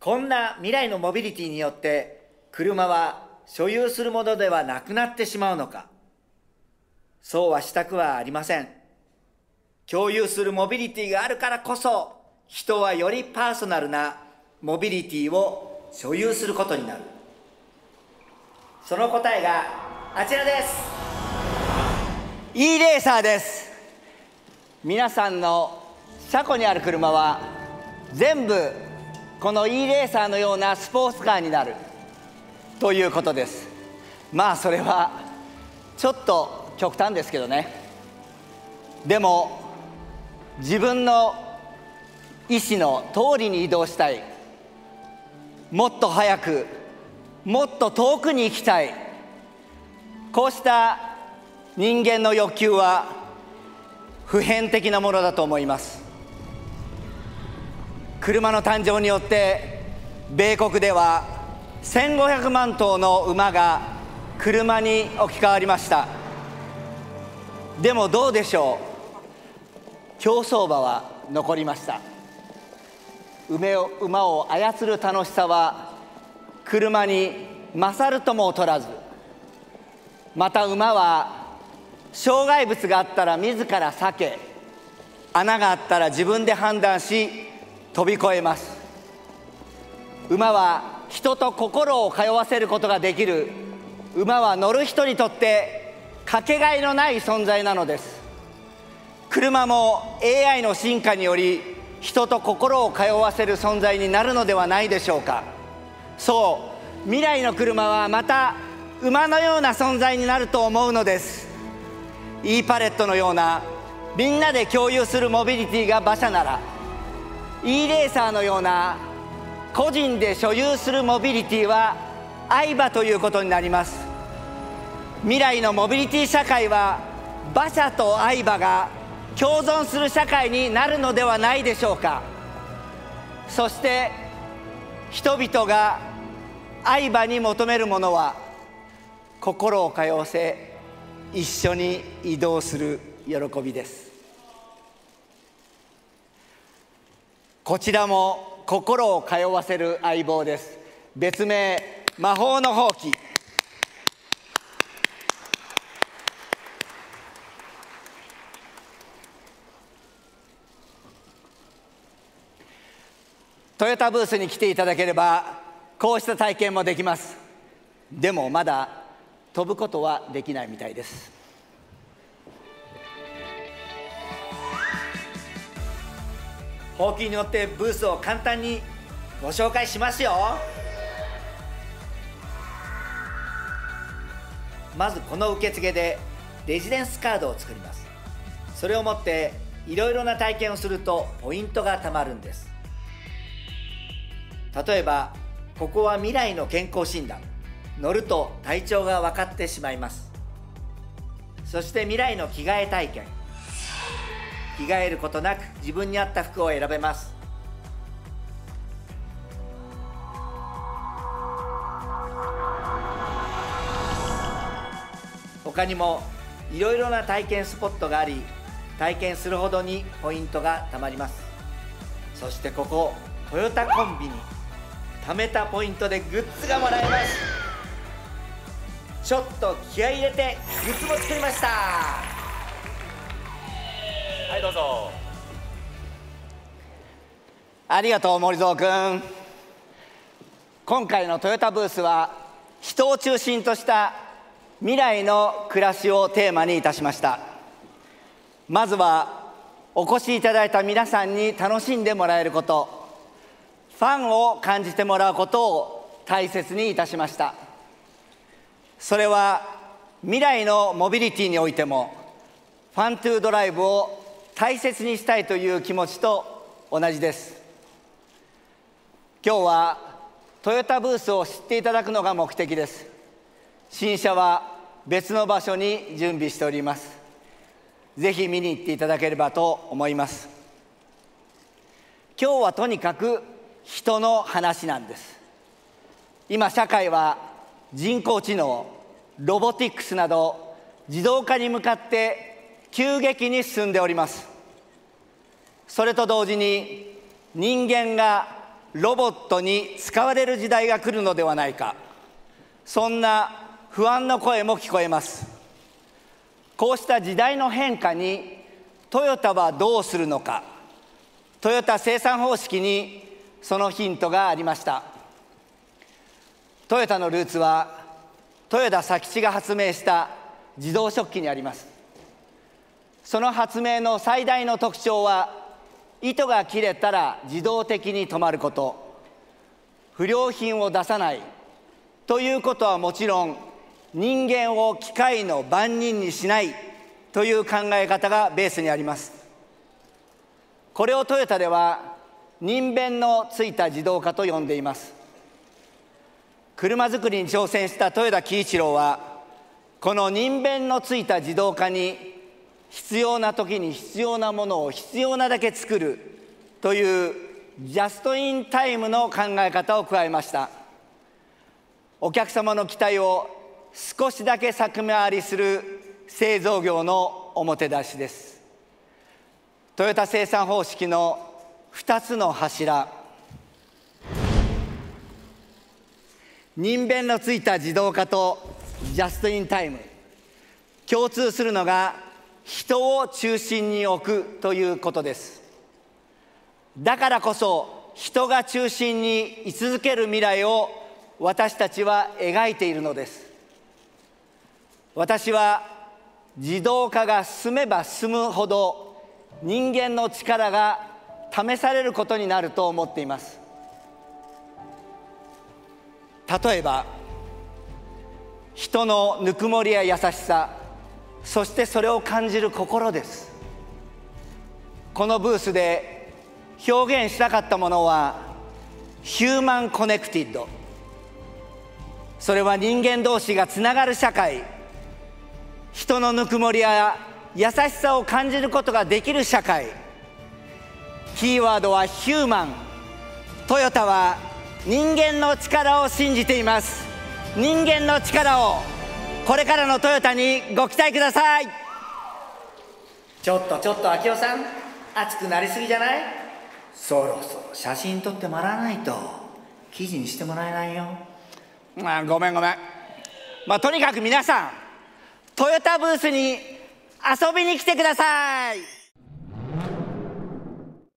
こんな未来のモビリティによって車は所有するものではなくなってしまうのか。そうはしたくはありません。共有するモビリティがあるからこそ人はよりパーソナルなモビリティを所有することになる。その答えがあちらです。e レーサーです。皆さんの車庫にある車は全部この e レーサーのようなスポーツカーになる。ということです。まあそれはちょっと極端ですけどね。でも自分の意思の通りに移動したい。もっと早くもっと遠くに行きたい。こうした人間の欲求は普遍的なものだと思います。車の誕生によって米国では1500万頭の馬が車に置き換わりました。でもどうでしょう？競走馬は残りました。馬を操る楽しさは車に勝るとも劣らずまた馬は障害物があったら自ら避け穴があったら自分で判断し飛び越えます。馬は人と心を通わせることができる。馬は乗る人にとってかけがえのない存在なのです。車も AI の進化により人と心を通わせる存在になるのではないでしょうか。そう未来の車はまた馬のような存在になると思うのです。e パレットのようなみんなで共有するモビリティが馬車なら e レーサーのような個人で所有するモビリティは愛馬ということになります。未来のモビリティ社会は馬車と愛馬が共存する社会になるのではないでしょうか。そして人々が愛馬に求めるものは心を通わせ一緒に移動する喜びです。こちらも心を通わせる相棒です。別名魔法のほうきトヨタブースに来ていただければこうした体験もできます。でもまだ飛ぶことはできないみたいです。ほうきに乗ってブースを簡単にご紹介しますよ。まずこの受付でレジデンスカードを作ります。それを持っていろいろな体験をするとポイントがたまるんです。例えばここは未来の健康診断。乗ると体調が分かってしまいます。そして未来の着替え体験。着替えることなく自分に合った服を選べます。他にもいろいろな体験スポットがあり体験するほどにポイントがたまります。そしてここトヨタコンビニ貯めたポイントでグッズがもらえます。ちょっと気合い入れてグッズも作りました。はいどうぞ。ありがとう森蔵君今回のトヨタブースは人を中心とした未来の暮らしをテーマにいたしました。まずはお越しいただいた皆さんに楽しんでもらえること。ファンを感じてもらうことを大切にいたしました。それは未来のモビリティにおいてもファントゥードライブを大切にしたいという気持ちと同じです。今日はトヨタブースを知っていただくのが目的です。新車は別の場所に準備しております。ぜひ見に行っていただければと思います。今日はとにかく人の話なんです。今社会は人工知能ロボティックスなど自動化に向かって急激に進んでおります。それと同時に人間がロボットに使われる時代が来るのではないか。そんな不安の声も聞こえます。こうした時代の変化にトヨタはどうするのか。トヨタ生産方式にそのヒントがありました。トヨタのルーツは豊田佐吉が発明した自動食器にあります。その発明の最大の特徴は糸が切れたら自動的に止まること。不良品を出さない。ということはもちろん人間を機械の番人にしない。という考え方がベースにあります。これをトヨタでは人弁のついた自動化と呼んでいます。車作りに挑戦した豊田喜一郎はこの人弁のついた自動化に必要な時に必要なものを必要なだけ作るというジャストインタイムの考え方を加えました。お客様の期待を少しだけ先回りする製造業の表出しです。トヨタ生産方式の2つの柱。人弁のついた自動化とジャストインタイム。共通するのが人を中心に置くということです。だからこそ人が中心に居続ける未来を私たちは描いているのです。私は自動化が進めば進むほど人間の力が試されることになると思っています。例えば人のぬくもりや優しさそしてそれを感じる心です。このブースで表現したかったものはヒューマンコネクティッドそれは人間同士がつながる社会。人のぬくもりや優しさを感じることができる社会。キーワードはヒューマントヨタは人間の力を信じています。人間の力を。これからのトヨタにご期待ください。ちょっとちょっと秋夫さん熱くなりすぎじゃない？そろそろ写真撮ってもらわないと。記事にしてもらえないよ。まあごめんごめん。まあとにかく皆さんトヨタブースに遊びに来てください